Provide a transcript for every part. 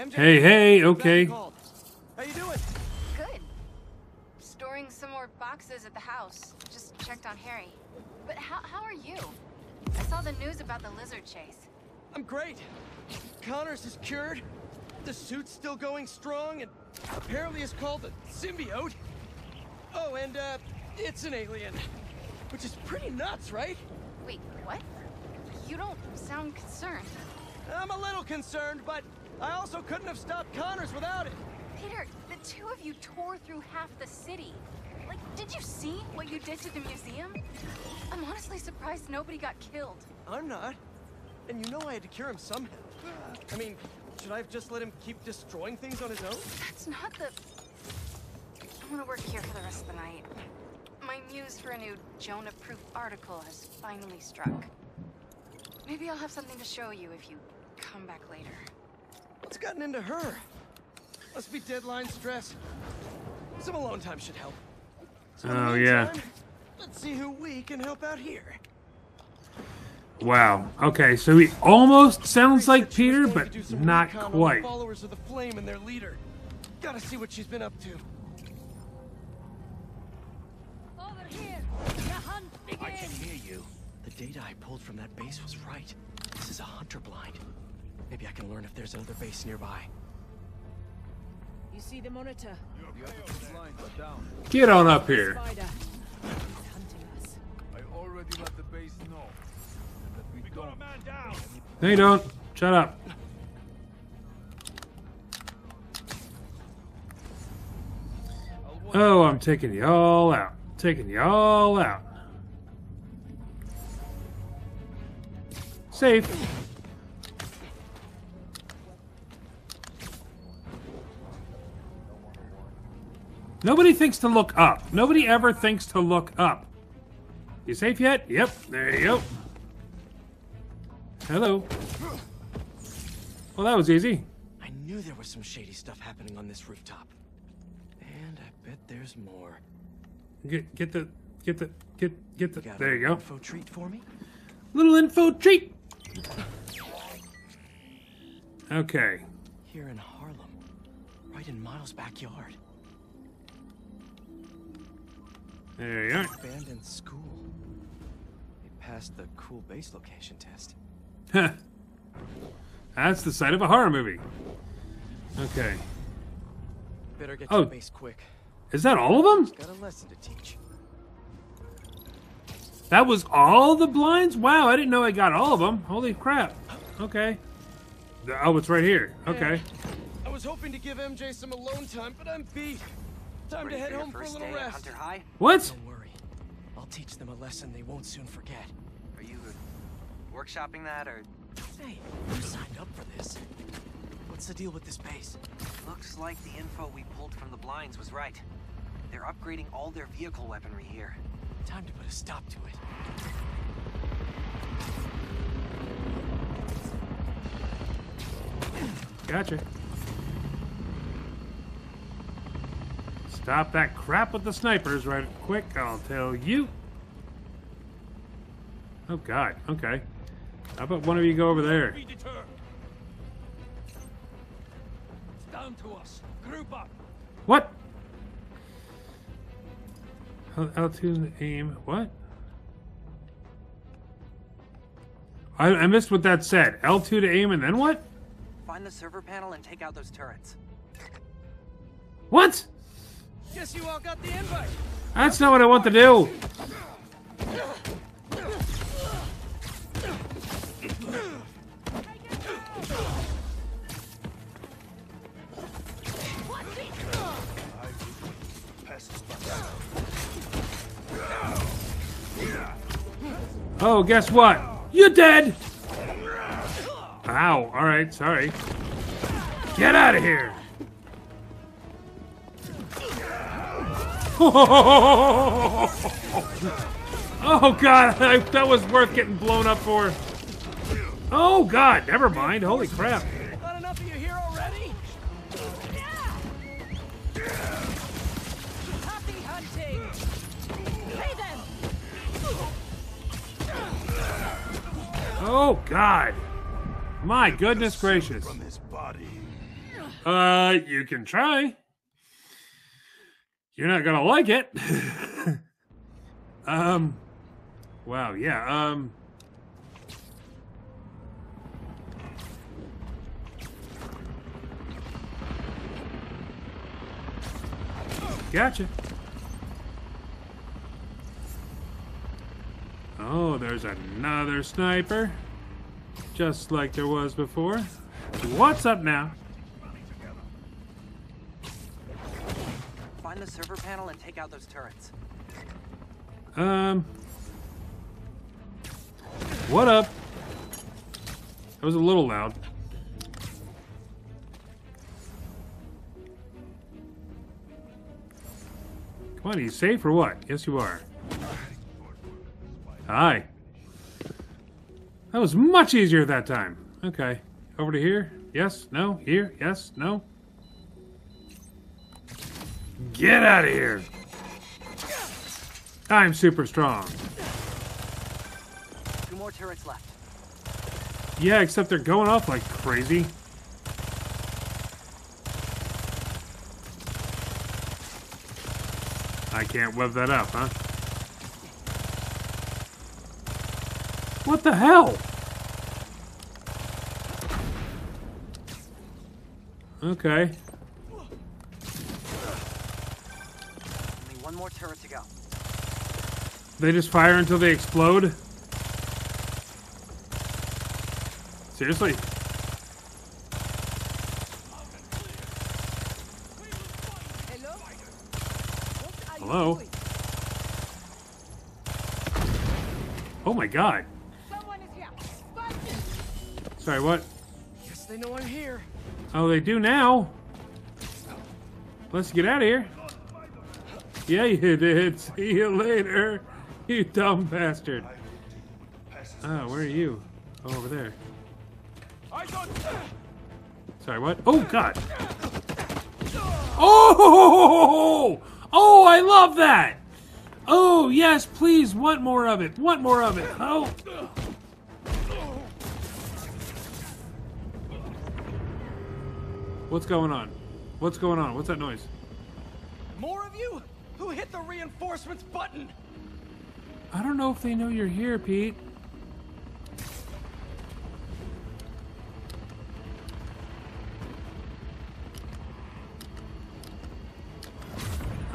MJ, Hey, hey, okay. How you doing? Good. Storing some more boxes at the house. Just checked on Harry. But how, how are you? I saw the news about the lizard chase. I'm great. Connors is cured. The suit's still going strong, and apparently is called a symbiote. Oh, and uh, it's an alien, which is pretty nuts, right? Wait, what? You don't sound concerned. I'm a little concerned, but I also couldn't have stopped Connors without it. Peter, the two of you tore through half the city. Like, did you see what you did to the museum? I'm honestly surprised nobody got killed. I'm not. And you know I had to cure him somehow. I mean, should I have just let him keep destroying things on his own? That's not the... I'm gonna work here for the rest of the night. My muse for a new Jonah-proof article has finally struck. Maybe I'll have something to show you if you come back later. What's gotten into her? Must be deadline stress. Some alone time should help. So Oh, yeah. meantime, Let's see who we can help out here. Wow. Okay, so he almost sounds like said she was Peter, but not recon on the quite. Followers of the Flame and their leader. Gotta see what she's been up to. Over here! The hunt I can hear you. The data I pulled from that base was right. This is a hunter blind. Maybe I can learn if there's another base nearby. You see the monitor? Get on up here. Spider. He's hunting us. I already let the base know that we, don't. man down. No, you don't. Shut up. Oh, I'm taking you all out. Taking you all out. Safe. Nobody thinks to look up. Nobody ever thinks to look up. You safe yet? Yep. There you go. Hello. Well, that was easy. I knew there was some shady stuff happening on this rooftop. And I bet there's more. Get get the get the get get the. There you go. Info treat for me? Little info treat. Okay. Here in Harlem. Right in Miles' backyard. There you are. Abandoned school. They passed the cool base location test. Huh. That's the site of a horror movie. Okay. Better get Oh. to base quick. Is that all of them? Got a lesson to teach. That was all the blinds? Wow, I didn't know I got all of them. Holy crap. Okay. Oh, it's right here. Okay. I was hoping to give MJ some alone time, but I'm beat. Time to head home for a little rest. Hunter High? What? Don't worry. I'll teach them a lesson they won't soon forget. Are you workshopping that, or Hey, you signed up for this. What's the deal with this base? looks like the info we pulled from the blinds was right? They're upgrading all their vehicle weaponry here. Time to put a stop to it. Gotcha. Stop that crap with the snipers right quick, I'll tell you. Oh god, okay. How about one of you go over there? It's down to us. Group up. What? L- Altitude and aim. What? I, I missed what that said. L2 to aim and then what? Find the server panel and take out those turrets. What? Guess you all got the invite. That's not what I want to do. Oh, guess what? You're dead! Ow, alright, sorry. Get out of here! Oh god, I, that was worth getting blown up for. Oh god, never mind. Holy crap. Not enough of you here already? Happy hunting! Pay them! Oh god. My goodness gracious. From his body. Uh, you can try. You're not gonna like it. um, wow, yeah, um. Gotcha. Oh, there's another sniper. Just like there was before. What's up now? Find the server panel and take out those turrets. Um. What up? That was a little loud. Come on, are you safe or what? Yes, you are. Hi. That was much easier that time. Okay. Over to here. Yes. No. Here. Yes. No. Get out of here. I'm super strong. Two more turrets left. Yeah, except they're going off like crazy. I can't web that up, huh? What the hell? Okay. More turret to go. They just fire until they explode? Seriously? Hello? Hello? Oh my god. Someone is here. Sorry, what? Guess they know I'm here. Oh, they do now. Let's get out of here. Yeah, you did. See you later, you dumb bastard. Oh, where are you? Oh, over there. Sorry, what? Oh, God. Oh! Oh, I love that! Oh, yes, please. Want more of it. Want more of it. Oh. What's going on? What's going on? What's that noise? More of you? Who hit the reinforcements button? I don't know if they know you're here, Pete.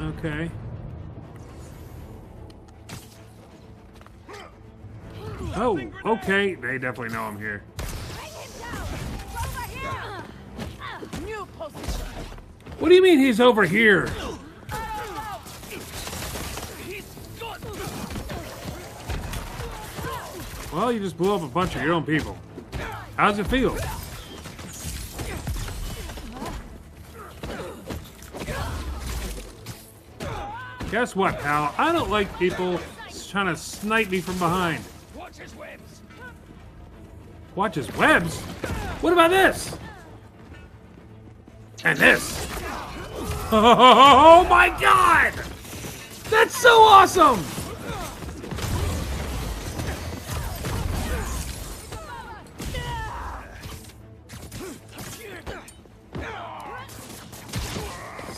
Okay. Oh, okay. They definitely know I'm here. Bring him down! Over here! What do you mean he's over here? Well, you just blew up a bunch of your own people. How's it feel? Guess what, pal? I don't like people trying to snipe me from behind. Watch his webs. Watch his webs. What about this? And this. Oh my god! That's so awesome!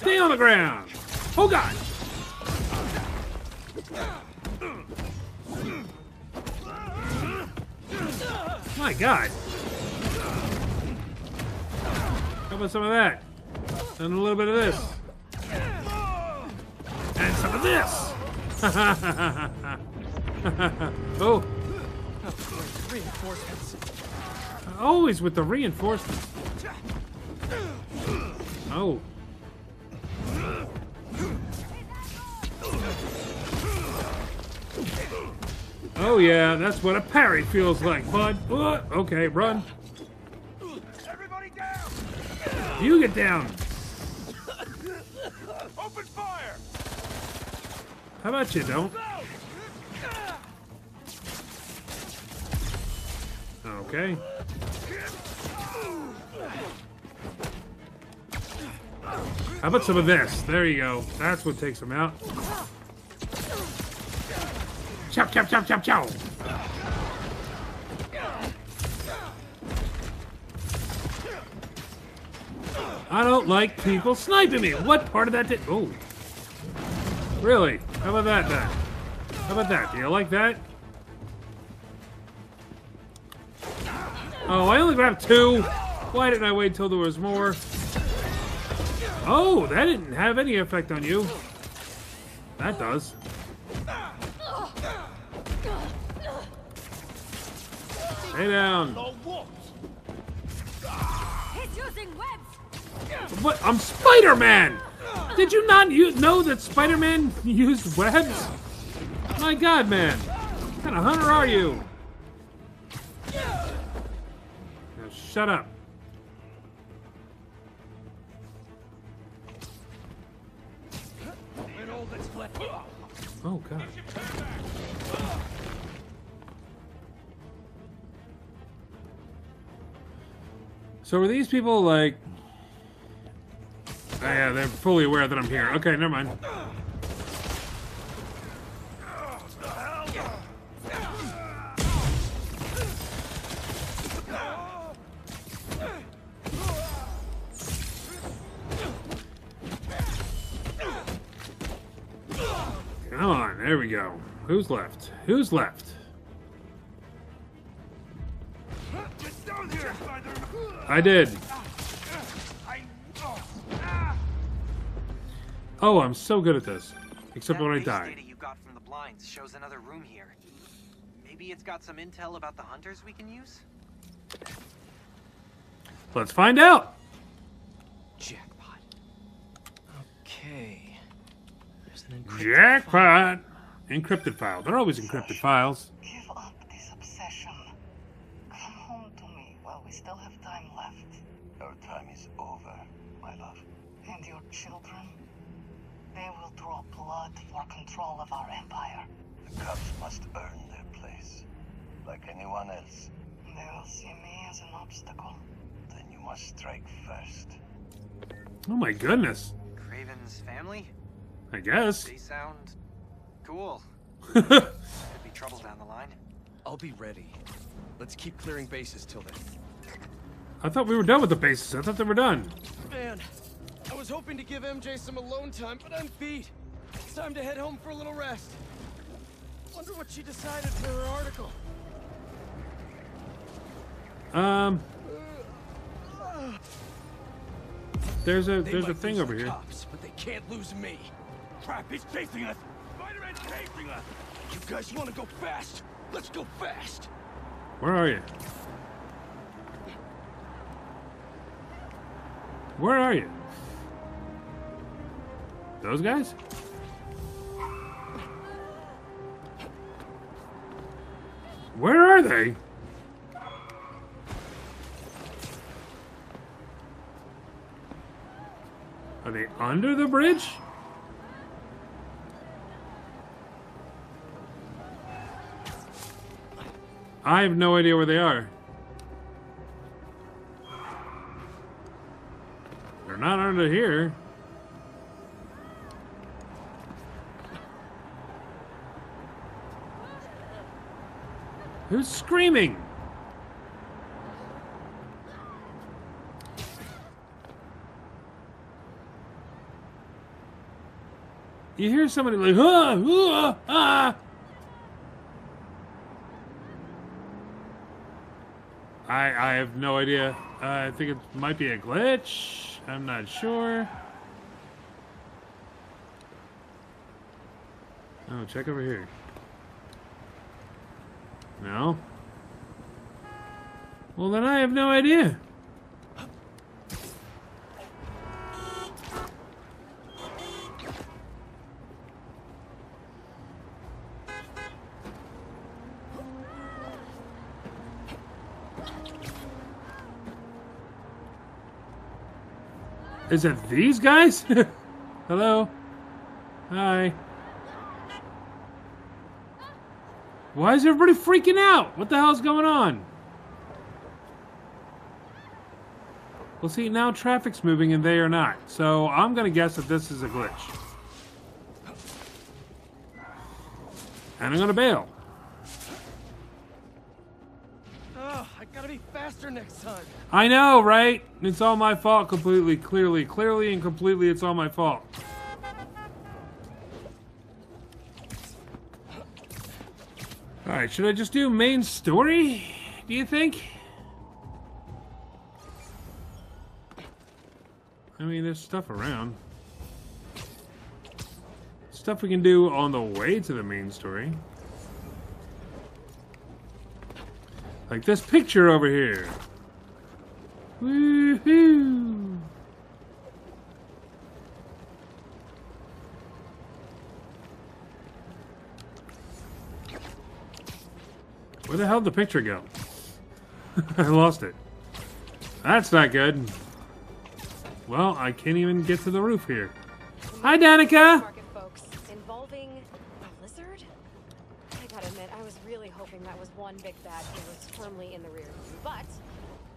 Stay on the ground! Oh god! My god! How about some of that? And a little bit of this. And some of this! oh, Reinforcements. always with the reinforcements. Oh. Oh yeah, that's what a parry feels like, bud. Uh, okay, run. Everybody down. You get down. Open fire. How about you don't? Okay. How about some of this? There you go. That's what takes them out. Chow, chow, chow, chow, chow. I don't like people sniping me. What part of that did? Oh. Really? How about that then? How about that? Do you like that? Oh, I only grabbed two. Why didn't I wait till there was more? Oh, that didn't have any effect on you. That does. Stay down. He's! What? I'm Spider-Man! Did you not u- know that Spider-Man used webs? My god, man. What kind of hunter are you? Now shut up. Oh god. So are these people like Oh yeah, they're fully aware that I'm here. Okay, never mind. We go. Who's left? Who's left? Get down here, Spider! I did. Oh, I'm so good at this. Except that when I die. data you got from the blinds shows another room here. Maybe it's got some intel about the hunters we can use? Let's find out. Jackpot. Okay. There's an encrypted Jackpot. Encrypted file. They're always encrypted files. Give up this obsession. Come home to me while we still have time left. Our time is over, my love. And your children? They will draw blood for control of our empire. The Cubs must earn their place, like anyone else. They will see me as an obstacle. Then you must strike first. Oh my goodness. Kraven's family? I guess. They sound cool. Could be trouble down the line. I'll be ready. Let's keep clearing bases till then. I thought we were done with the bases. I thought they were done. Man, I was hoping to give MJ some alone time, but I'm beat. It's time to head home for a little rest. Wonder what she decided for her article. Um. There's a there's a might thing lose over the here. Cops, but they can't lose me. Crap, he's chasing us! Us! You guys want to go fast? Let's go fast. Where are you? Where are you? Those guys? Where are they? Are they under the bridge? I have no idea where they are. They're not under here. Who's screaming? You hear somebody like, ah, ah, ah. I I have no idea. Uh, I think it might be a glitch. I'm not sure. Oh, check over here. No. Well, then I have no idea. Is it these guys? Hello? Hi. Why is everybody freaking out? What the hell's going on? Well, see, now traffic's moving and they are not. So I'm going to guess that this is a glitch. And I'm going to bail. Faster next time. I know, right? It's all my fault completely, clearly, clearly and completely it's all my fault. Alright, should I just do main story? Do you think? I mean, there's stuff around. Stuff we can do on the way to the main story. Like this picture over here. Woohoo! Where the hell did the picture go? I lost it. That's not good. Well, I can't even get to the roof here. Hi, Danika! One big bad who was firmly in the rear. But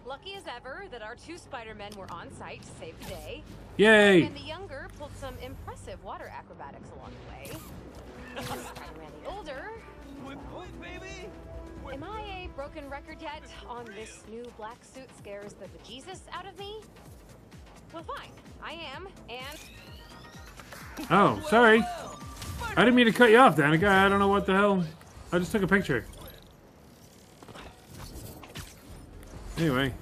lucky as ever that our two Spider-Men were on site to save the day, Yay! and the younger pulled some impressive water acrobatics along the way. Spider-Man the older. Am I a broken record yet on this new black suit scares the bejesus out of me? Well, fine. I am, and Oh, sorry. I didn't mean to cut you off, Danika. I don't know what the hell. I just took a picture. Anyway,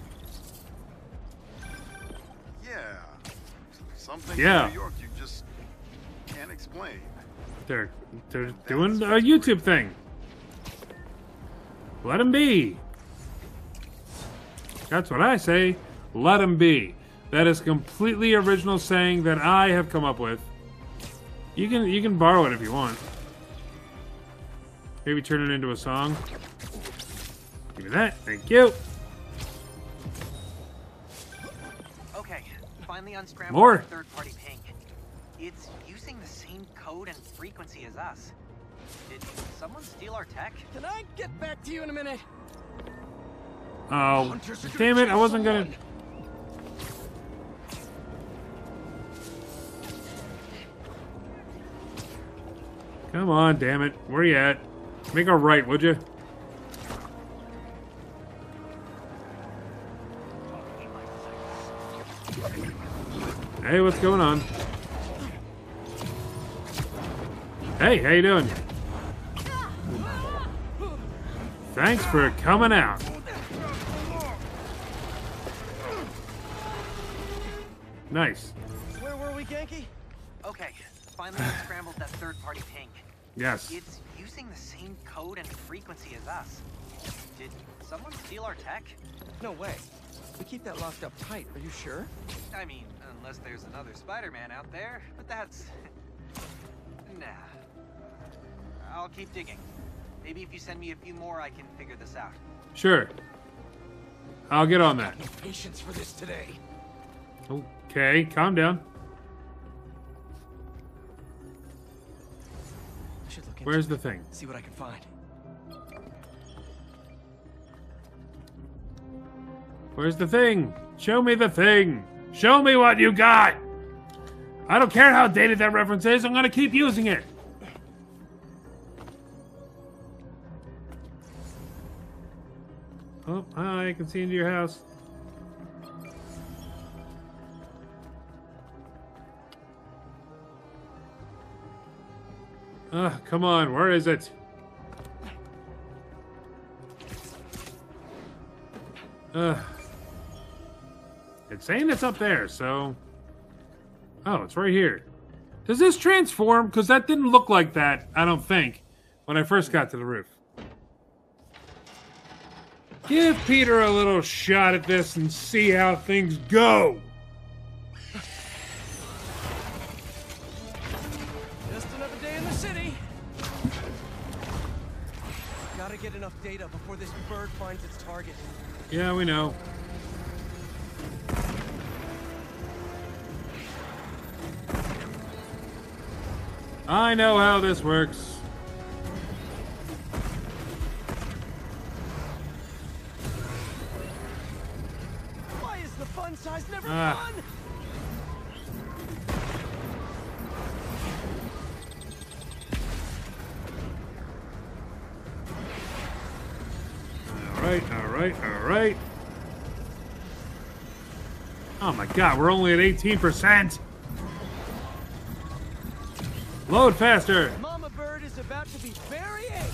Yeah. Something Yeah. in New York you just can't explain. they're they're doing a YouTube thing. Let them be. That's what I say. Let them be. That is completely original saying that I have come up with. You can you can borrow it if you want. Maybe turn it into a song. Give me that. Thank you. Finally unscrambled More. the third-party ping. It's using the same code and frequency as us. Did someone steal our tech? Can I get back to you in a minute? Oh, Hunters damn it! I wasn't gonna. Come on, damn it. Where are you at? Make a right, would you? Hey, what's going on? Hey, how you doing? Thanks for coming out. Nice. Where were we, Ganke? Okay, finally scrambled that third-party ping. Yes. It's using the same code and frequency as us. Did someone steal our tech? No way. We keep that locked up tight. Are you sure? I mean, unless there's another Spider-Man out there, but that's... nah. I'll keep digging. Maybe if you send me a few more, I can figure this out. Sure. I'll get on that. No patience for this today. Okay, calm down. I should look into Where's the thing? See what I can find. Where's the thing? Show me the thing. Show me what you got. I don't care how dated that reference is. I'm gonna keep using it. Oh, hi, I can see into your house. Ugh, come on, where is it? Ugh. It's saying it's up there, so... Oh, it's right here. Does this transform? Because that didn't look like that, I don't think, when I first got to the roof. Give Peter a little shot at this and see how things go. Just another day in the city. Gotta get enough data before this bird finds its target. Yeah, we know. I know how this works. Why is the fun size never Ah. fun? All right, all right, all right. Oh my god, we're only at 18%. Load faster. Mama Bird is about to be very angry.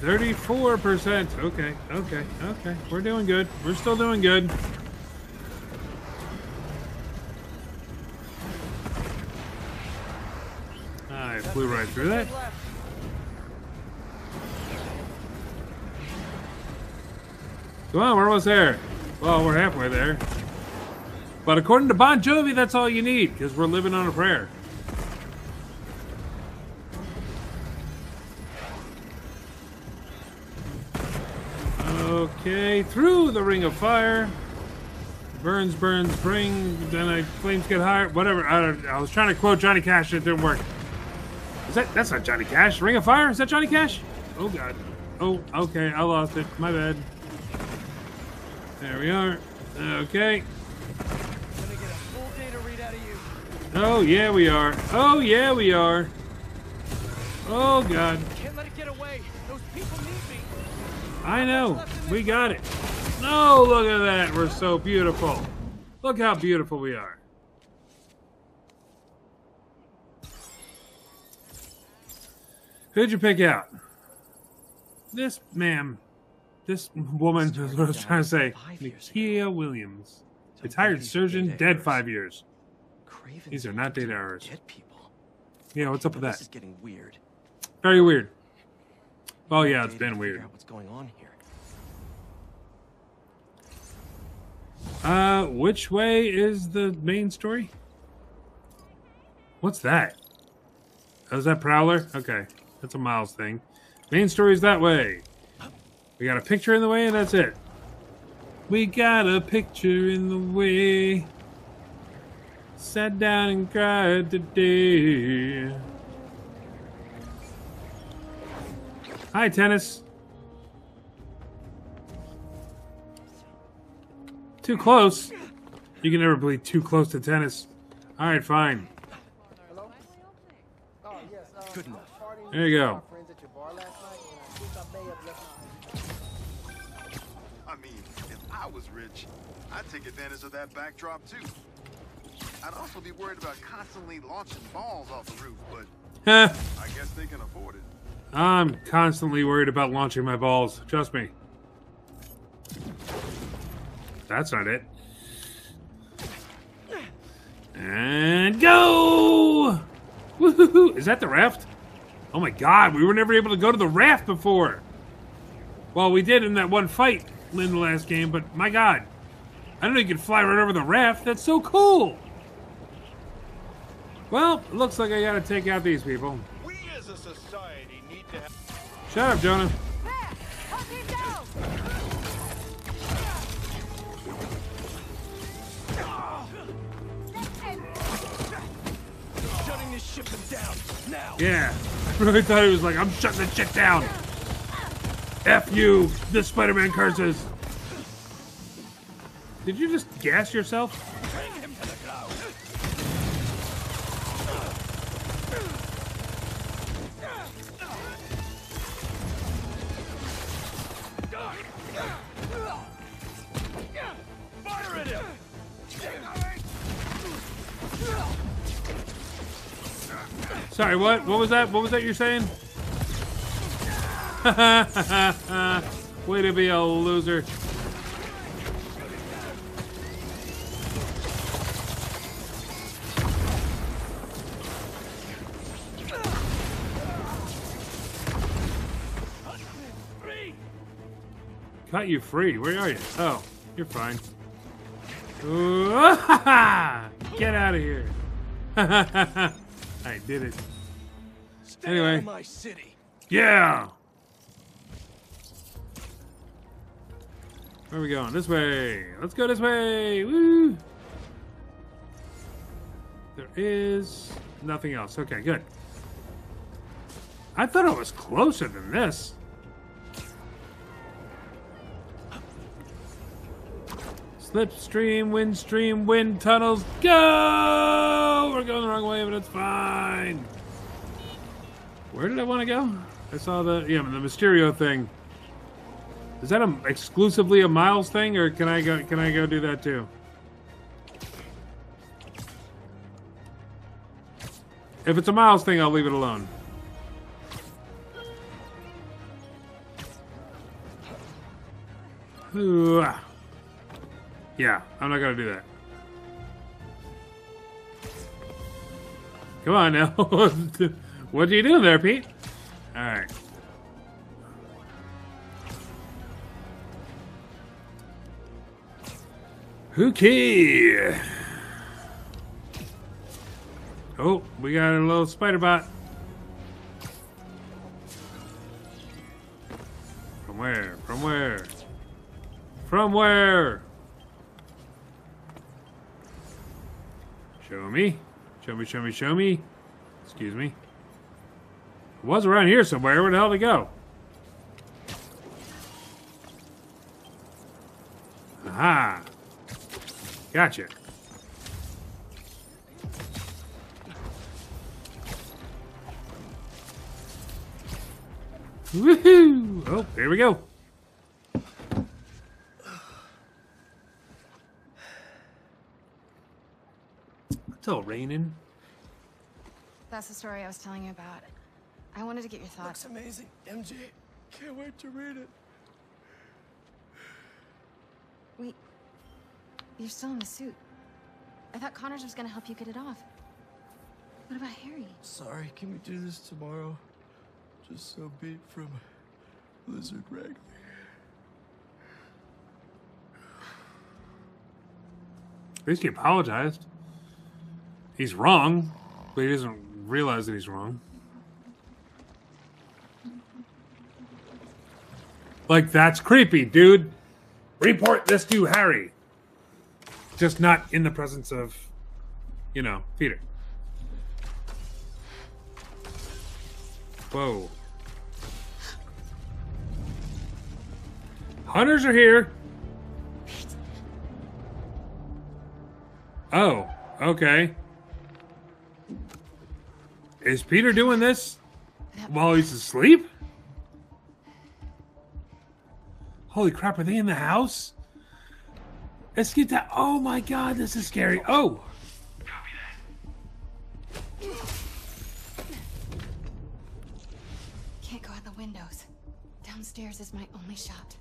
Thirty-four percent. Okay, okay, okay. We're doing good. We're still doing good. I flew right through that. Come on, we're almost there. Well, we're halfway there. But according to Bon Jovi, that's all you need, because we're living on a prayer. Okay, through the ring of fire. Burns, burns, bring. Then I flames get higher. Whatever. I, I was trying to quote Johnny Cash. It didn't work. Is that? That's not Johnny Cash. Ring of Fire. Is that Johnny Cash? Oh God. Oh, okay. I lost it. My bad. There we are. Okay. Gonna get a full data read out of you. Oh yeah, we are. Oh yeah, we are. Oh God. Can't let it get away. Those people need me. I know. We got it. No, look at that. We're so beautiful. Look how beautiful we are. Who'd you pick out? This ma'am. This woman is what I was trying to say. Nikia Williams. Retired surgeon, dead five years. These are not data errors. Yeah, what's up with that? This is getting weird. Very weird. Oh yeah, it's been weird. What's going on here? Uh, which way is the main story? What's that? Oh, is that Prowler? Okay, that's a Miles thing. Main story's that way. We got a picture in the way, and that's it. We got a picture in the way. Sat down and cried today. Hi, tennis. Too close. You can never be too close to tennis. All right, fine. Good enough. There you go. I mean, if I was rich, I'd take advantage of that backdrop too. I'd also be worried about constantly launching balls off the roof, but Huh. I guess they can afford it. I'm constantly worried about launching my balls. Trust me. That's not it. And go! Woohoo! Is that the raft? Oh my god, we were never able to go to the raft before. Well, we did in that one fight in the last game, but my god. I don't know you can fly right over the raft. That's so cool! Well, looks like I gotta take out these people. We as a society need to have. Shut up, Jonah. Hunt him down! Shutting this shipment down now. Yeah. I really thought he was like, I'm shutting this shit down. F you, the Spider Man curses. Did you just gas yourself? Sorry, what? What was that? What was that you're saying? Way to be a loser. Cut you free. Where are you? Oh, you're fine. Ooh, Get out of here. I did it. Stay Anyway. my city. Yeah. Where are we going? This way. Let's go this way. Woo. There is nothing else. Okay, good. I thought I was closer than this. Slipstream, wind stream, wind tunnels, go! We're going the wrong way, but it's fine. Where did I want to go? I saw the yeah the Mysterio thing. Is that a, exclusively a Miles thing, or can I go? Can I go do that too? If it's a Miles thing, I'll leave it alone. Ooh, ah. Yeah, I'm not gonna do that. Come on now. what are you doing there, Pete? Alright. Okay. Oh, we got a little spider bot. From where? From where? From where? Show me. Show me, show me, show me. Excuse me. It was around here somewhere. Where the hell did it go? Aha. Gotcha. Woohoo! Oh, here we go. It's all raining. That's the story I was telling you about. I wanted to get your thoughts. Looks amazing. MJ, can't wait to read it. Wait. You're still in the suit. I thought Connors was gonna help you get it off. What about Harry? Sorry, can we do this tomorrow? Just so beat from Lizard Wrangler. At least he apologized. He's wrong, but he doesn't realize that he's wrong. Like, that's creepy, dude. Report this to Harry. Just not in the presence of, you know, Peter. Whoa. Hunters are here. Oh, okay. Is Peter doing this while he's asleep? Holy crap, are they in the house? Let's get that. Oh my god, this is scary. Oh! Can't go out the windows. Downstairs is my only shot.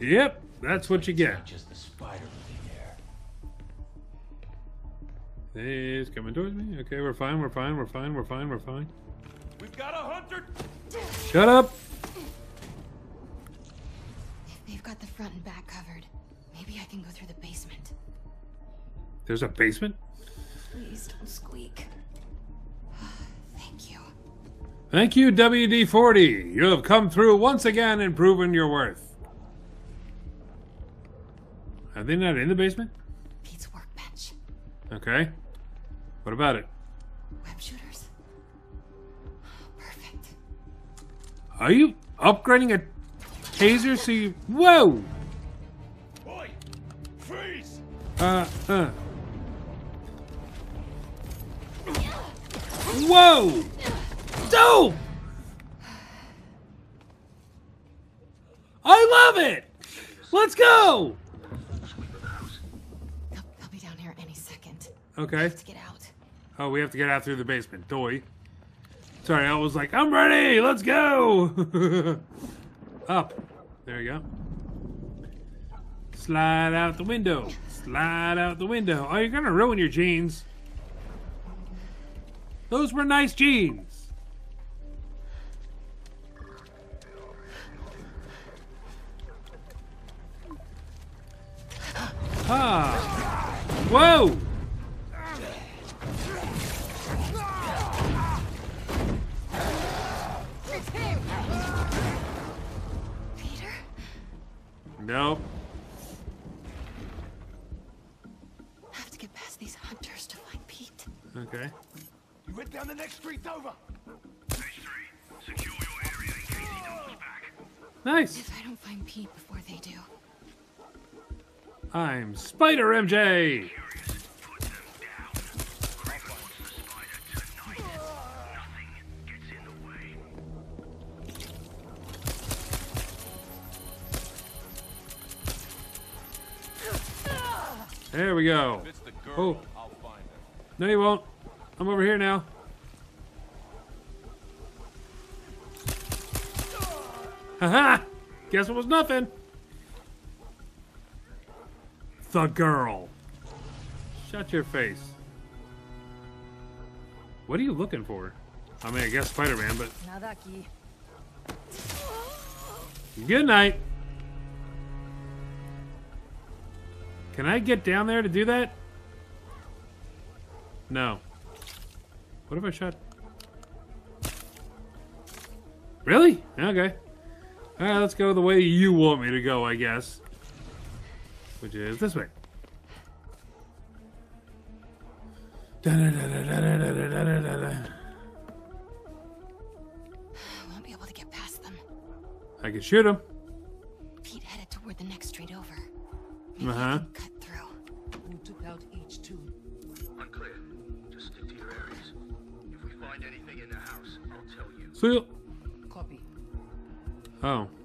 Yep, that's what you get. Just the spider living there. He's coming towards me. Okay, we're fine, we're fine, we're fine, we're fine, we're fine. We've got a hunter. Shut up! If they've got the front and back covered, maybe I can go through the basement. There's a basement? Please don't squeak. Thank you. Thank you, WD 40. You have come through once again and proven your worth. Are they not in the basement? Pete's workbench. Okay. What about it? Web shooters. Perfect. Are you upgrading a taser so you. Whoa! Boy, freeze! Uh, uh. Whoa! Dope! I love it! Let's go! They'll, they'll be down here any second. Okay. To get out. Oh, we have to get out through the basement. Toy. Sorry, I was like, I'm ready. Let's go. Up. There you go. Slide out the window. Slide out the window. Oh, you're gonna ruin your jeans. Those were nice jeans. Ah. Whoa. Nope. have to get past these hunters to find Pete. Okay. You went down the next street over. Nice. If I don't find Pete before they do, I'm Spider MJ. Go. If it's the girl, Oh, I'll find her. no, you won't. I'm over here now. Haha! Guess it was nothing. The girl. Shut your face. What are you looking for? I mean, I guess Spider-Man, but Nadaki. good night. Can I get down there to do that? No. What if I shot? Really? Okay. Alright, let's go the way you want me to go, I guess. Which is this way. Da -da -da Won't be able to get past them. I can shoot him. Pete headed toward the next street over. Uh huh. See ya. Copy. Oh.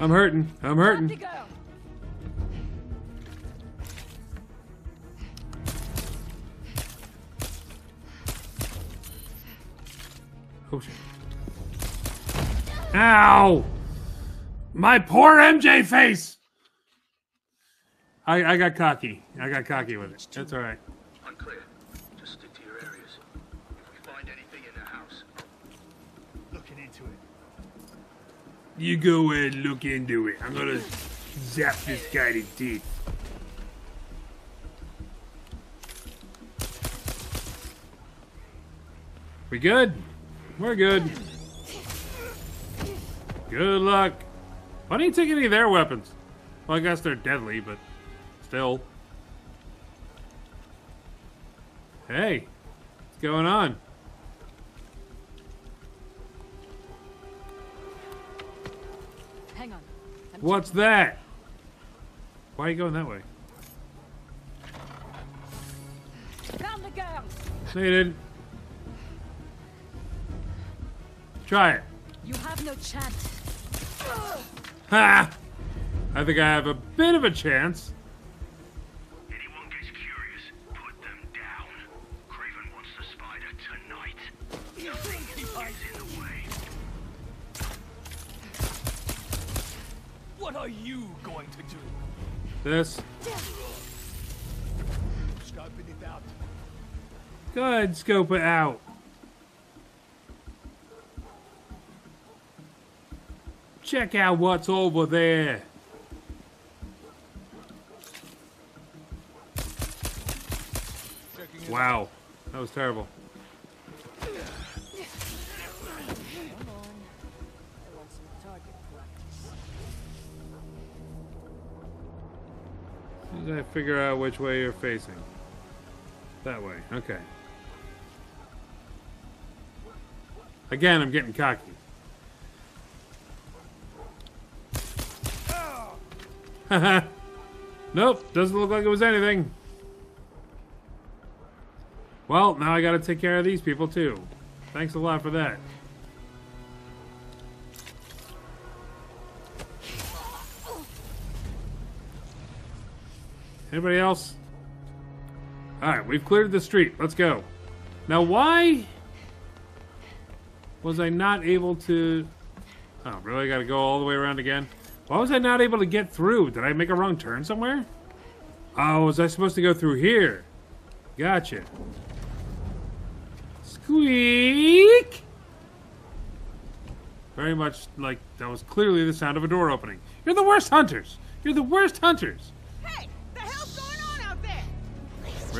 I'm hurting. I'm hurting. Let me go. Oh shit. Ow! My poor MJ face! I, I got cocky. I got cocky with it. That's alright. Unclear. Just stick to your areas. If we find anything in the house, Looking into it. You go and look into it. I'm gonna zap this guy to teeth. We good? We're good. Good luck. Why don't you take any of their weapons? Well, I guess they're deadly, but still. Hey, what's going on? What's that? Why are you going that way? Found the girl. You. Try it. You have no chance. Ha! I think I have a bit of a chance. Are you going to do? This. Scoping it out. Go ahead, scope it out. Check out what's over there. Checking Wow, that was terrible. As I figure out which way you're facing. That way, okay. Again, I'm getting cocky. Nope, doesn't look like it was anything. Well, now I gotta take care of these people too. Thanks a lot for that. Anybody else? Alright, we've cleared the street. Let's go. Now, why was I not able to... Oh, really? Gotta go all the way around again? Why was I not able to get through? Did I make a wrong turn somewhere? Oh, was I supposed to go through here? Gotcha. Squeak! Very much like that was clearly the sound of a door opening. You're the worst hunters! You're the worst hunters!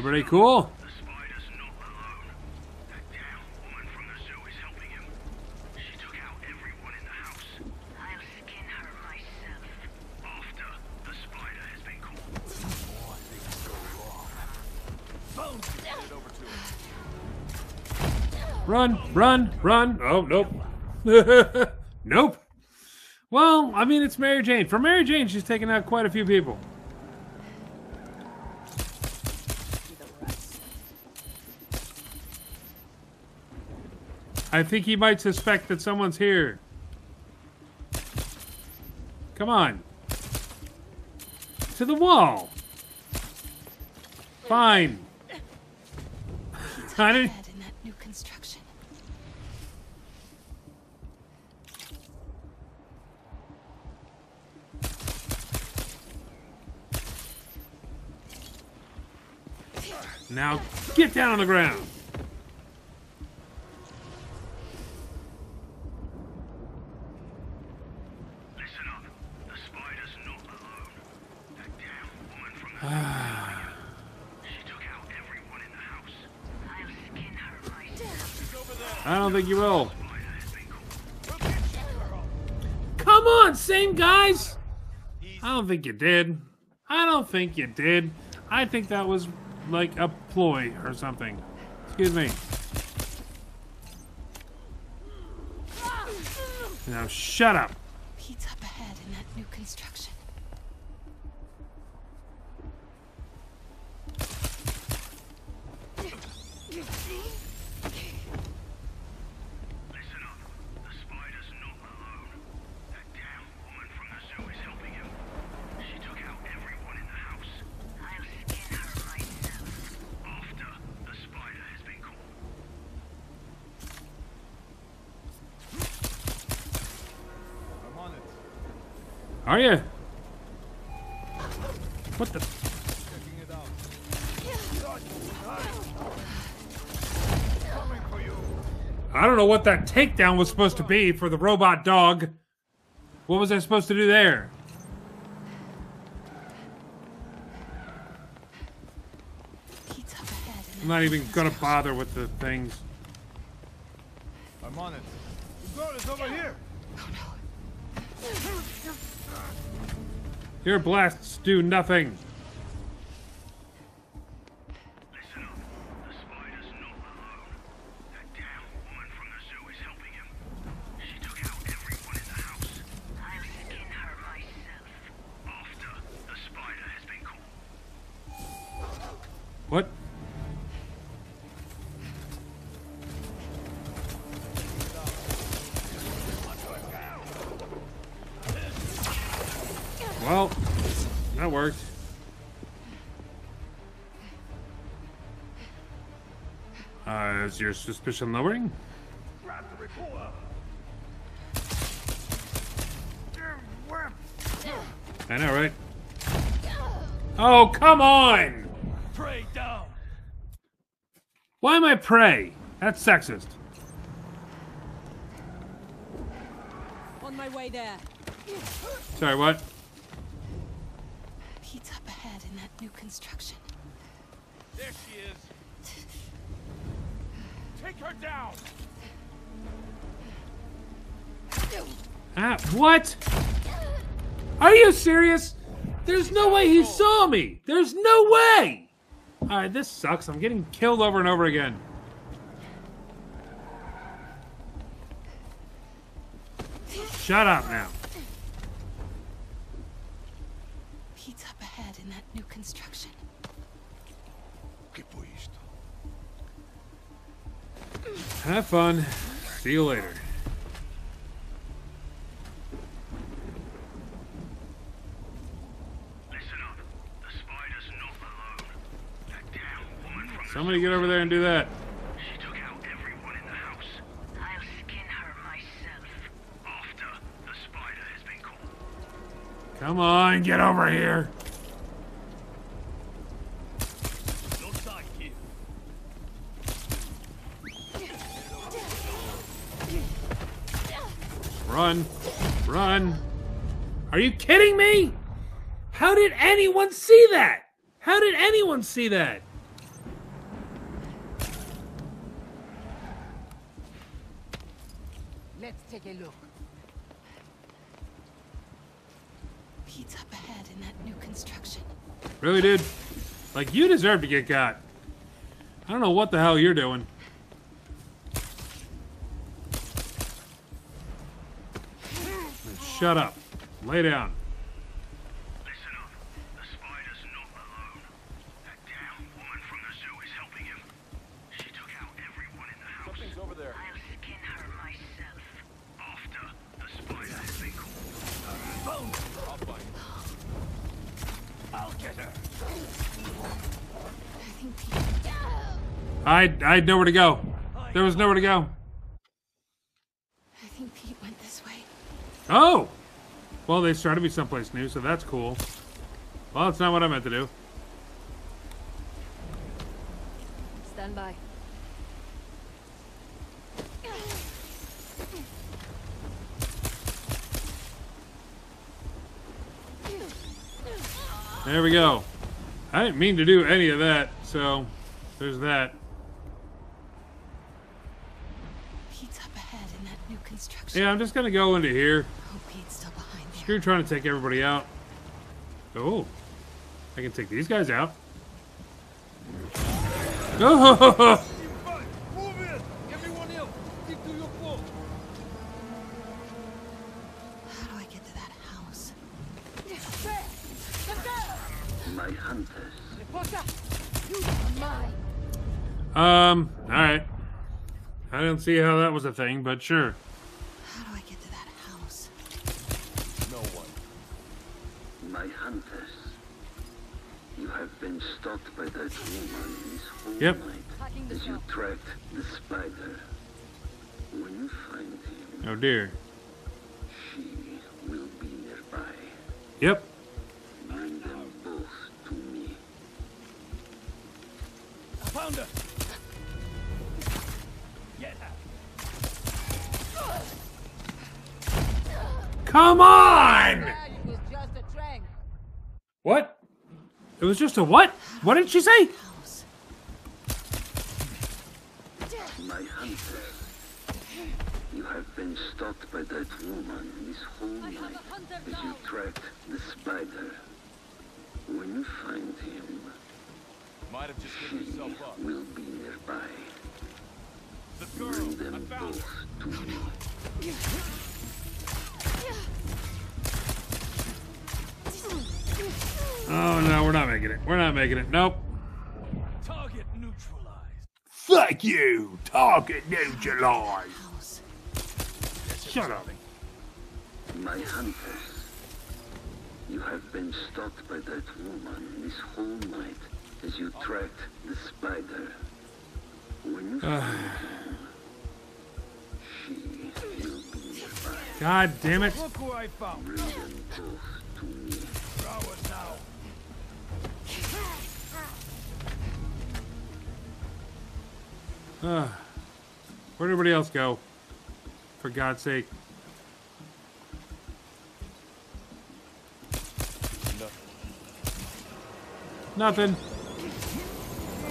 to cool? Run, run, run. Oh, nope. nope. Well, I mean, it's Mary Jane. For Mary Jane, she's taken out quite a few people. I think he might suspect that someone's here. Come on. To the wall. Fine. I didn't. In that new construction. Now get down on the ground. You will. Come on, same guys. I don't think you did. I don't think you did. I think that was like a ploy or something. Excuse me. Now shut up. What that takedown was supposed to be for the robot dog. What was I supposed to do there? He's up ahead in I'm not even gonna bother with the things. I'm on it. The girl is over here. Your blasts do nothing. What? Well, that worked. Uh, is your suspicion lowering? I know, right? Oh, come on! Pray down. Why am I prey? That's sexist. On my way there. Sorry, what? He's up ahead in that new construction. There she is. Take her down. Ah, what? Are you serious? There's no way he saw me. There's no way. All right, this sucks. I'm getting killed over and over again. Shut up now. He's up ahead in that new construction. ¿Qué fue esto? Have fun. See you later. Listen up. The spider's not alone. Somebody get over there and do that. She took out everyone in the house. I'll skin her myself. After the spider has been caught. Come on, get over here. Here. Run. Run. Are you kidding me? How did anyone see that? How did anyone see that? Let's take a look. Pete's up ahead in that new construction. Really, dude? Like, you deserve to get got. I don't know what the hell you're doing. Shut up. Lay down. I I had nowhere to go. There was nowhere to go. I think Pete went this way. Oh! Well, they started me someplace new, so that's cool. Well, that's not what I meant to do. Stand by. There we go. I didn't mean to do any of that, so there's that. New. Yeah, I'm just gonna go into here. Hope Pete's still behind there. Screw trying to take everybody out. Oh, I can take these guys out. Oh, Move it! Everyone else, stick to your post. How do I get to that house? My hunters. Reporter, you are mine. um, all right. I don't see how that was a thing, but sure. Been stalked by that woman this whole Yep. night as you tracked the spider. When you find him, Oh dear. she will be nearby. Yep. Bring them both to me. I found her. Get her. Come on! Yeah, it was just a trank. What? It was just a what? What did she say? My hunter, You have been stalked by that woman this whole night as you tracked the spider. When you find him, Might have just she given herself up. will be nearby. The Bring girl. I them both to me. Oh no, we're not making it. We're not making it. Nope. Target neutralized. Fuck you! Target neutralized. House. Shut up. My hunters. You have been stalked by that woman this whole night as you tracked the spider. When you find him, she will be. God damn it. Look who I found. It now. Uh, where'd everybody else go? For God's sake. Nothing.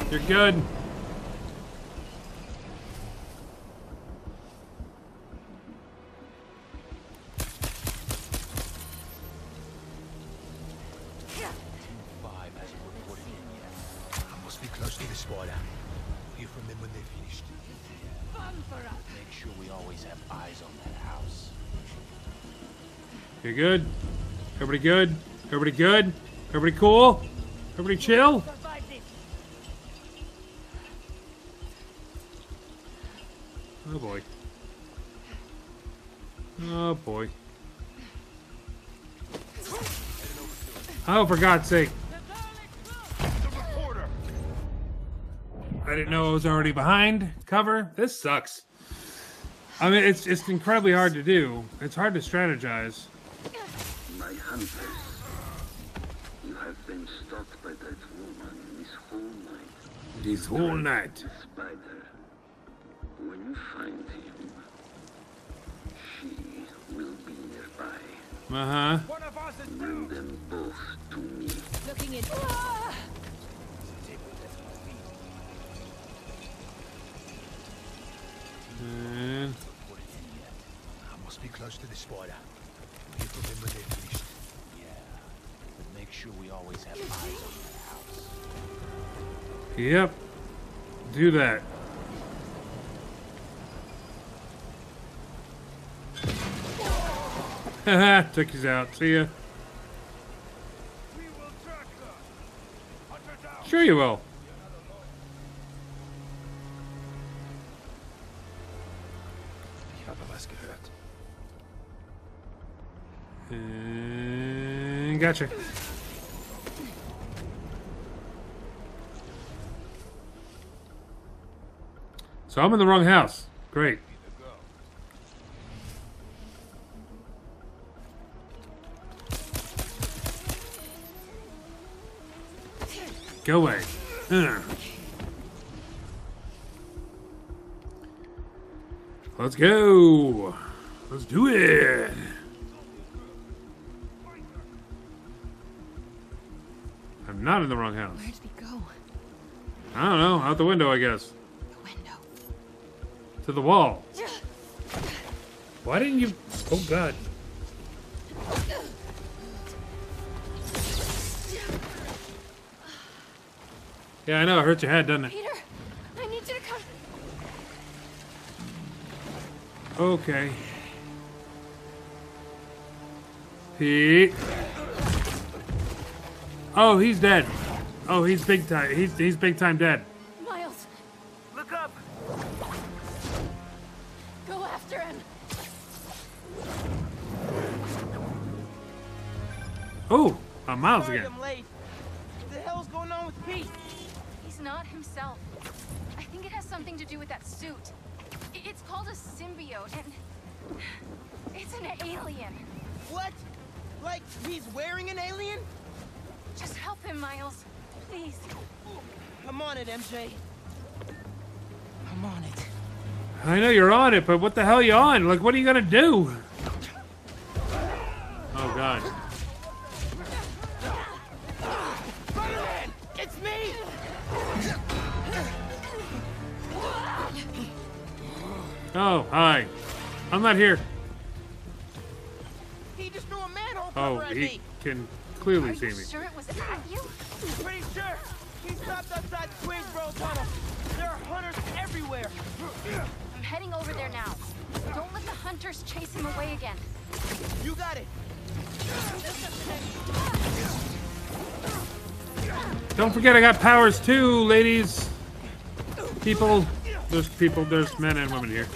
You're good. Good. Everybody good? Everybody good? Everybody cool? Everybody chill? Oh boy. Oh boy. Oh, for God's sake. I didn't know I was already behind cover. This sucks. I mean, it's it's incredibly hard to do. It's hard to strategize. My you have been stalked by that woman this whole night. This whole night. Spider. When you find him, she will be nearby. Uh huh. Bring them both to me. Looking in. And I must be close to the spider. Hear from him when they're finished. Yeah. But make sure we always have eyes on that house. yep, do that. Haha, took his out. See ya. Sure you will. Ich habe was gehört. And gotcha. So I'm in the wrong house. Great. Go away. Ugh. Let's go. Let's do it. I'm not in the wrong house. Where did he go? I don't know. Out the window, I guess. To the wall. Why didn't you? Oh God. Yeah, I know. It hurt your head, doesn't it? Peter, I need you to come. Okay. Pete. Oh, he's dead. Oh, he's big time. He's he's big time dead. Uh, Miles Sorry again. I'm late. What the hell's going on with Pete? He's not himself. I think it has something to do with that suit. It's called a symbiote, and it's an alien. What? Like he's wearing an alien? Just help him, Miles. Please. I'm on it, MJ. I'm on it. I know you're on it, but what the hell are you on? Like, what are you gonna do? Oh God. Oh, hi. I'm not here. He just threw a manhole Oh, cover at he can clearly Are see you me. sure it was at you? Pretty sure. He stopped outside the Queensboro tunnel. There are hunters everywhere. I'm heading over there now. Don't let the hunters chase him away again. You got it. Don't forget, I got powers too, ladies. People. There's people. There's men and women here.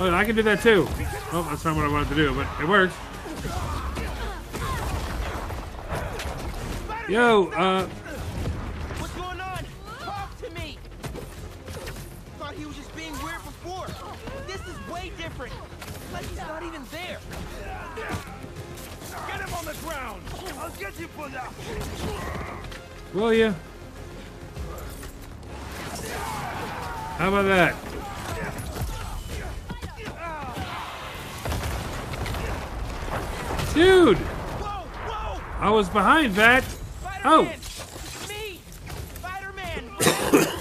Oh, I can do that too. Oh, that's not what I wanted to do, but it works. Yo, uh, What's going on? Talk to me. Thought he was just being weird before. This is way different. Like he's not even there. Get him on the ground! I'll get you for that! will you? How about that? Dude! Whoa, whoa! I was behind that. Oh,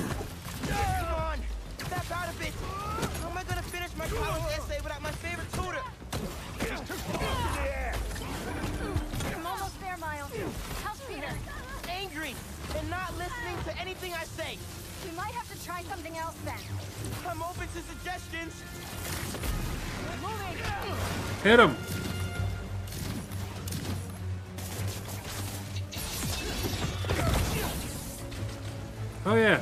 anything I say. We might have to try something else then. I'm open to suggestions. Moving. hit him. Oh yeah,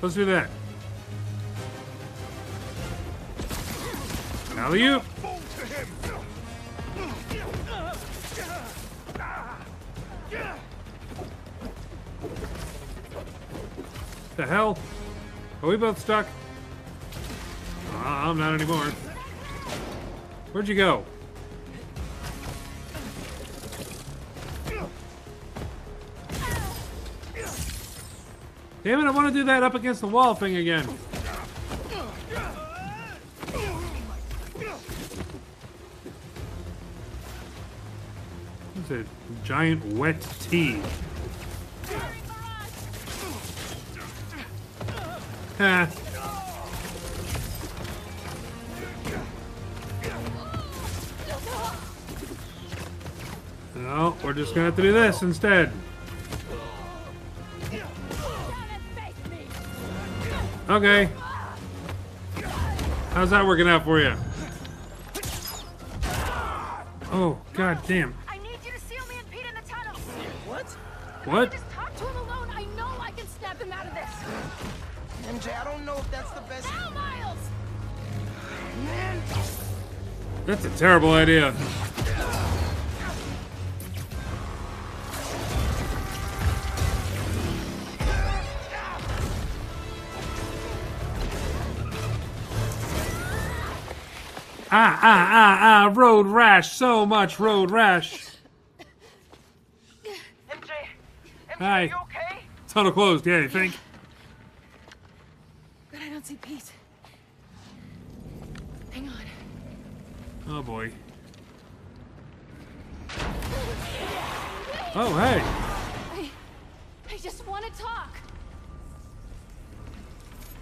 let's do that. Alley oop. Boom The hell? Are we both stuck? Uh, I'm not anymore. Where'd you go? Damn it, I want to do that up against the wall thing again. It's a giant wet tea. No, we're just gonna have to do this instead. Okay. How's that working out for you? Oh, god damn. I need That's a terrible idea. Ah, ah, ah, ah, road rash, so much road rash. MJ, Hi. you okay? Tunnel closed, yeah, you think? But I don't see Pete. Hang on. Oh boy. Oh, hey. I, I just want to talk.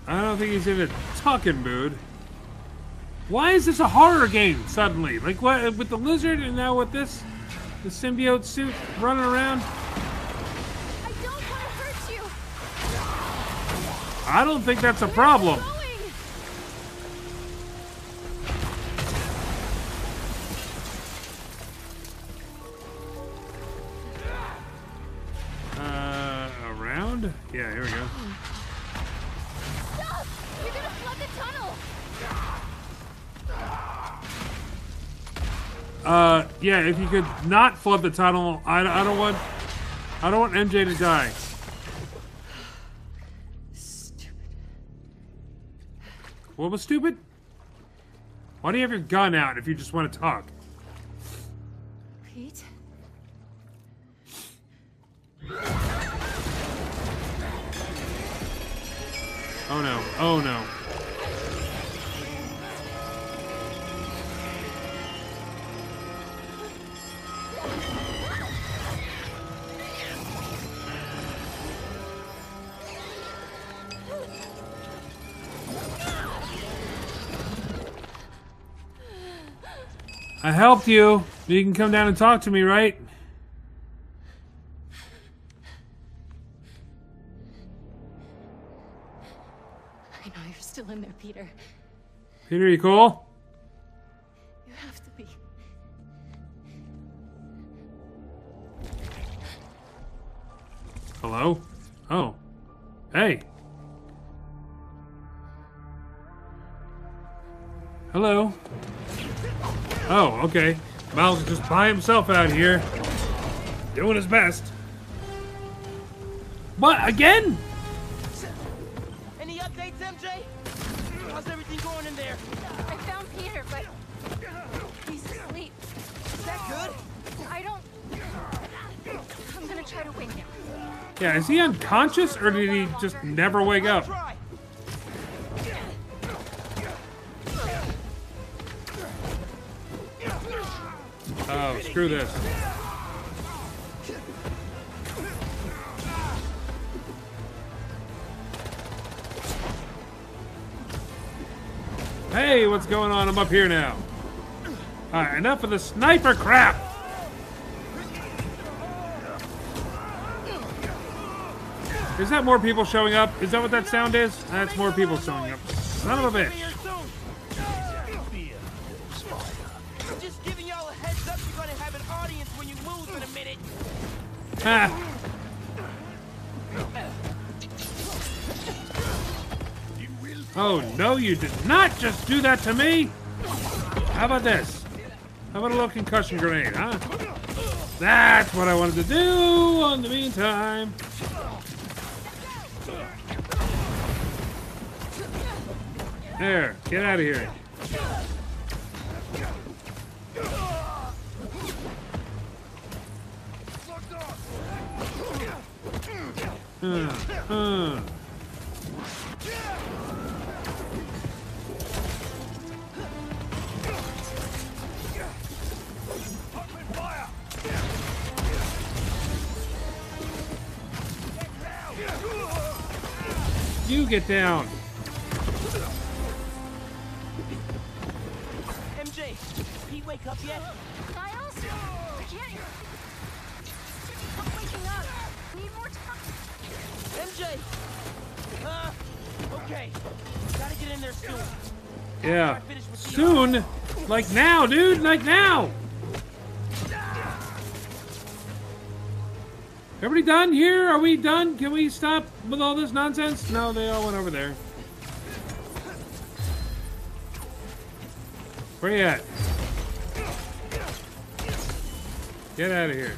I don't think he's in a talking mood. Why is this a horror game suddenly? Like what with the lizard and now with this the symbiote suit running around? I don't want to hurt you. I don't think that's a problem. Yeah, if you could not flood the tunnel, I, I don't want I don't want MJ to die. What was stupid? Why do you have your gun out if you just want to talk? Pete. Oh no. Oh no. I helped you. You can come down and talk to me, right? I know you're still in there, Peter. Peter, you cool? You have to be. Hello? Oh. Hey. Hello. Oh, okay. Miles is just by himself out here. Doing his best. But Again? Any updates, MJ? How's everything going in there? I found Peter, but he's asleep. Is that good? I don't. I'm gonna try to wake him. Yeah, is he unconscious or did he just never wake up? Screw this. Hey, what's going on? I'm up here now. Alright, enough of the sniper crap! Is that more people showing up? Is that what that sound is? That's more people showing up. Son of a bitch. Oh, no, you did not just do that to me! How about this? How about a little concussion grenade, huh? That's what I wanted to do in the meantime. There, get out of here. Uh. You get down. MJ, Pete wake up yet? Okay. Gotta get in there soon. Yeah. Soon? Like now, dude. Like now. Everybody done here? Are we done? Can we stop with all this nonsense? No, they all went over there. Where you at? Get out of here.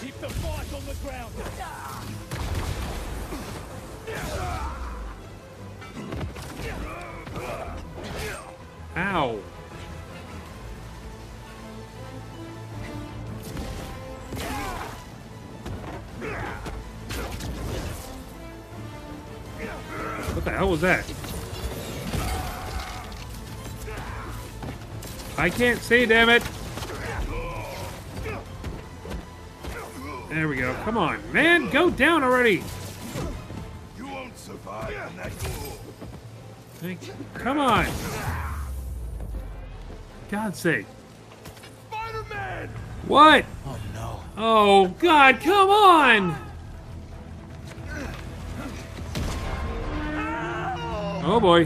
Keep the fight on the ground. Ow. What the hell was that? I can't see, damn it. There we go. Come on, man. Go down already. You won't survive in that Come on. God's sake. Spider-Man! What? Oh no. Oh, God, come on! Oh boy.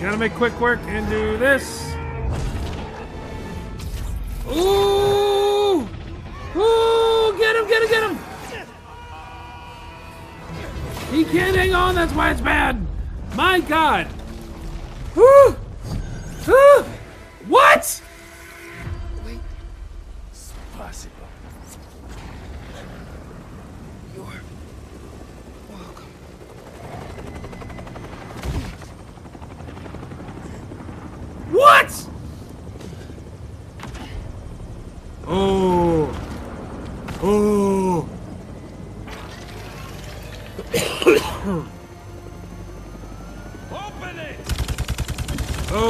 Gotta make quick work and do this. Ooh! Ooh! Get him, get him, get him! He can't hang on, that's why it's bad! My god! Woo! Woo! What?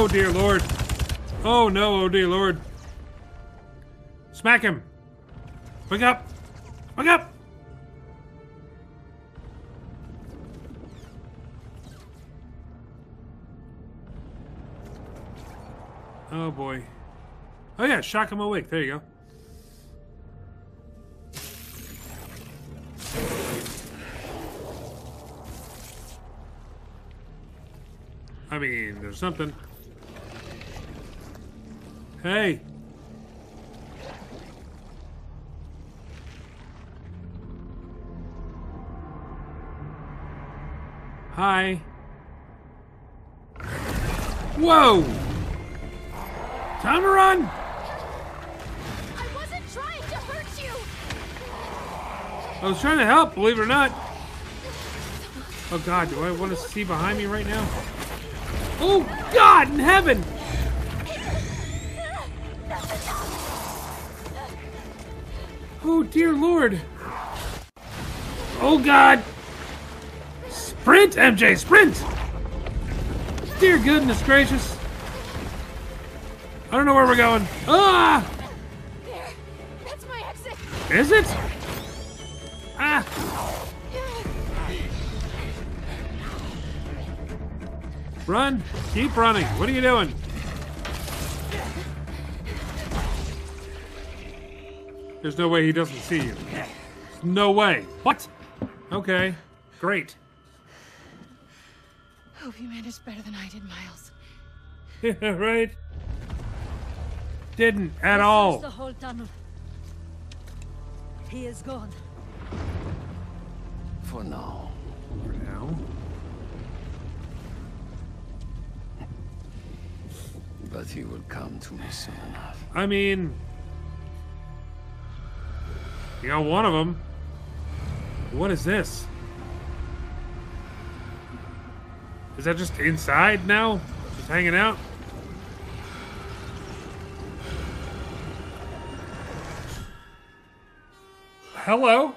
Dear lord. Oh no, oh dear lord. Smack him. Wake up. Wake up. Oh boy. Oh yeah, shock him awake. There you go. I mean, there's something. Hey. Hi. Whoa! Time to run! I wasn't trying to hurt you. I was trying to help, believe it or not. Oh god, do I want to see behind me right now? Oh god in heaven! Oh dear lord! Oh god! Sprint, MJ, sprint! Dear goodness gracious! I don't know where we're going. Ah! There. That's my exit. Is it? Ah! Run! Keep running! What are you doing? There's no way he doesn't see you. No way. What? Okay. Great. Hope you managed better than I did, Miles. Yeah, right? Didn't at This all. the whole tunnel. He is gone. For now. For now. But he will come to me soon enough. I mean, you got one of them. What is this? Is that just inside now? Just hanging out? Hello?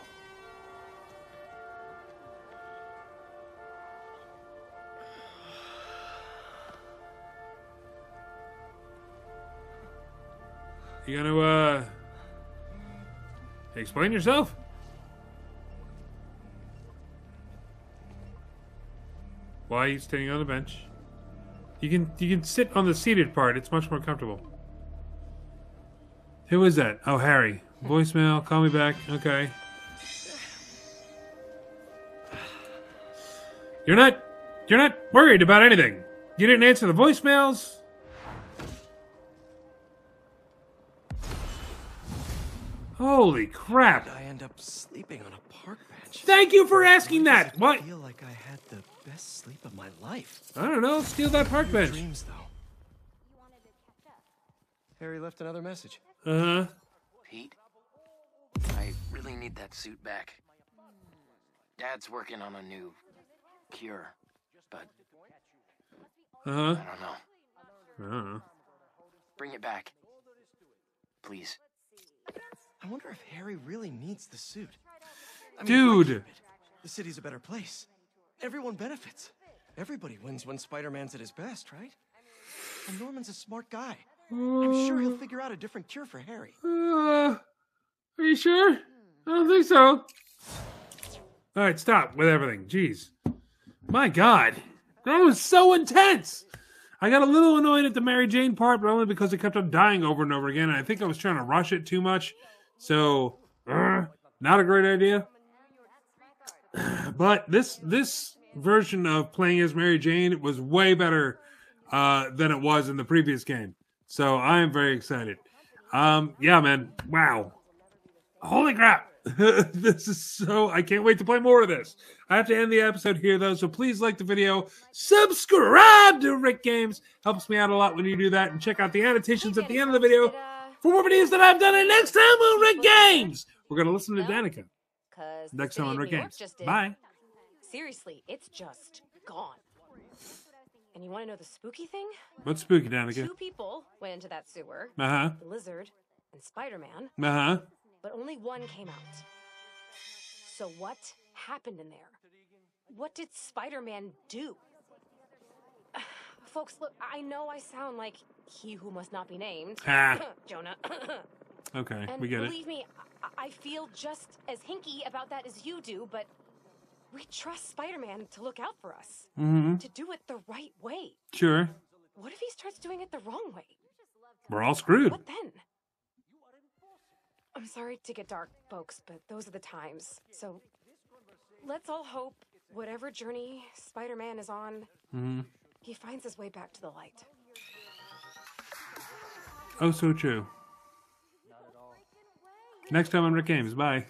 You gonna, uh, explain yourself? Why are you sitting on the bench? You can you can sit on the seated part. It's much more comfortable. Who is that? Oh, Harry. Voicemail. Call me back. Okay. You're not you're not worried about anything. You didn't answer the voicemails. Holy crap! I end up sleeping on a park bench. Thank you for asking that. What? I feel like I had the best sleep of my life. I don't know. Steal that park Your bench. Dreams, though. Harry left another message. Uh huh. Pete, I really need that suit back. Dad's working on a new cure, but Uh huh. I don't know. I don't know. Bring it back. Please. I wonder if Harry really needs the suit. I Dude. keep it? The city's a better place. Everyone benefits. Everybody wins when Spider-Man's at his best, right? And Norman's a smart guy. I'm sure he'll figure out a different cure for Harry. Uh, are you sure? I don't think so. All right, stop with everything. Jeez. My God. That was so intense. I got a little annoyed at the Mary Jane part, but only because it kept on dying over and over again. And I think I was trying to rush it too much. So, uh, not a great idea. But this this version of playing as Mary Jane was way better uh, than it was in the previous game. So I am very excited. Um, yeah, man. Wow. Holy crap. this is so I can't wait to play more of this. I have to end the episode here though, so please like the video, subscribe to Rick Games. Helps me out a lot when you do that, and check out the annotations at the end of the video for more videos that I've done. And next time on Rick Games, we're gonna listen to Danika. Because Next time on Rick Games. Just. Bye. Seriously, it's just gone. And you want to know the spooky thing? What's spooky, Danika? Two people went into that sewer. Uh-huh. The Lizard and Spider-Man. Uh-huh. But only one came out. So what happened in there? What did Spider-Man do? Folks, look, I know I sound like he who must not be named. Ah. Jonah. Okay, and we get it. believe me, I-, feel just as hinky about that as you do, but we trust Spider-Man to look out for us. Mhm. To do it the right way. Sure. What if he starts doing it the wrong way? We're all screwed. What then? I'm sorry to get dark, folks, but those are the times. So let's all hope whatever journey Spider Man is on, hmm he finds his way back to the light. Oh, so true. Next time on Rick Games. Bye.